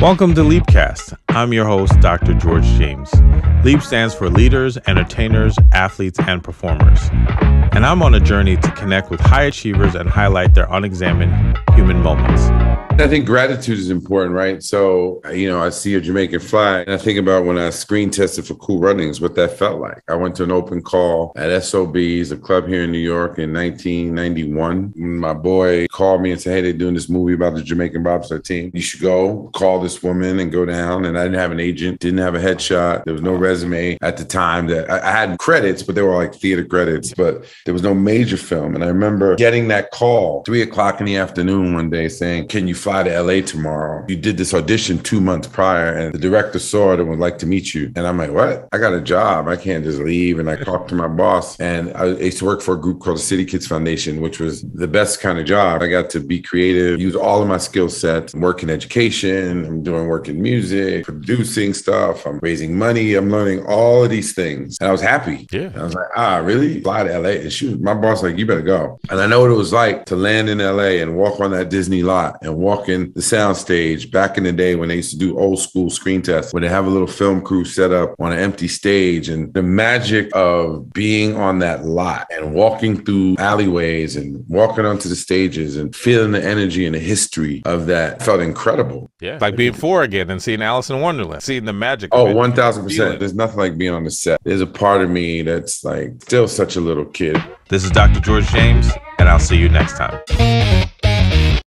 Welcome to Leapcast. I'm your host, Dr. George James. Leap stands for leaders, entertainers, athletes, and performers. And I'm on a journey to connect with high achievers and highlight their unexamined human moments. I think gratitude is important, right? So, you know, I see a Jamaican flag and I think about when I screen tested for Cool Runnings, what that felt like. I went to an open call at SOB's, a club here in New York in 1991. My boy called me and said, Hey, they're doing this movie about the Jamaican bobsled team. You should go call this woman and go down. And I didn't have an agent, didn't have a headshot. There was no resume at the time that I, I had credits, but they were like theater credits, but there was no major film. And I remember getting that call three o'clock in the afternoon one day saying, Can you fly to LA tomorrow. You did this audition two months prior, and the director saw it and would like to meet you. And I'm like, what? I got a job. I can't just leave. And I talked to my boss, and I used to work for a group called the City Kids Foundation, which was the best kind of job. I got to be creative, use all of my skill sets, work in education. I'm doing work in music, producing stuff. I'm raising money. I'm learning all of these things. And I was happy. Yeah. And I was like, ah, really? Fly to LA. And she was, my boss, like, you better go. And I know what it was like to land in LA and walk on that Disney lot and walk in the sound stage back in the day when they used to do old school screen tests, when they have a little film crew set up on an empty stage and the magic of being on that lot and walking through alleyways and walking onto the stages and feeling the energy and the history of that felt incredible. Yeah. Like being four again and seeing Alice in Wonderland, seeing the magic. Oh, 1000%. There's nothing like being on the set. There's a part of me that's like still such a little kid. This is Dr. George James, and I'll see you next time.